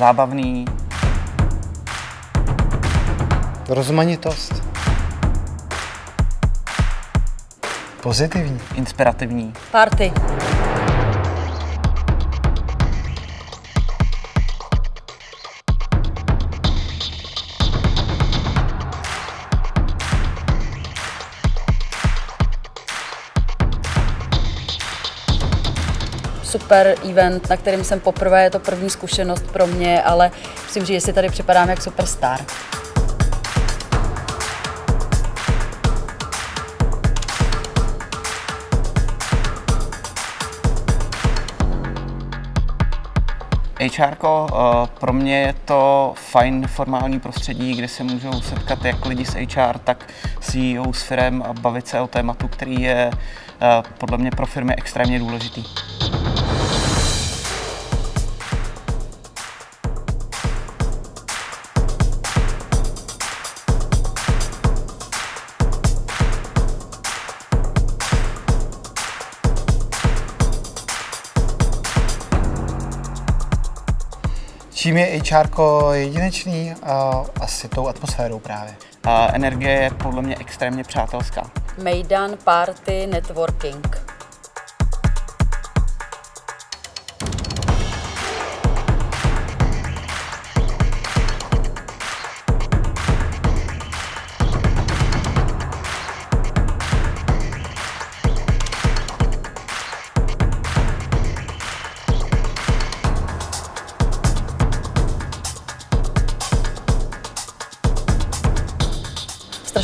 zábavný, Rozmanitost. Pozitivní. inspirativní. Party. Super event, na kterým jsem poprvé, je to první zkušenost pro mě, ale myslím, že si tady připadám jak superstar. HR pro mě je to fajn formální prostředí, kde se můžou setkat jak lidi z HR, tak CEO s firem a bavit se o tématu, který je eh, podle mě pro firmy extrémně důležitý. Čím je HR jedinečný? A asi tou atmosférou právě. A energie je podle mě extrémně přátelská. Mejdan Party Networking.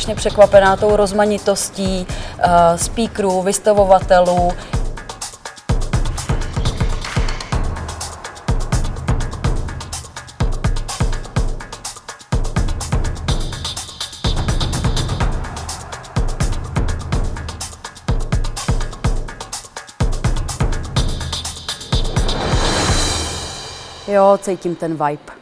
Strašně překvapená tou rozmanitostí uh, speakerů, vystavovatelů. Jo, cítím ten vibe.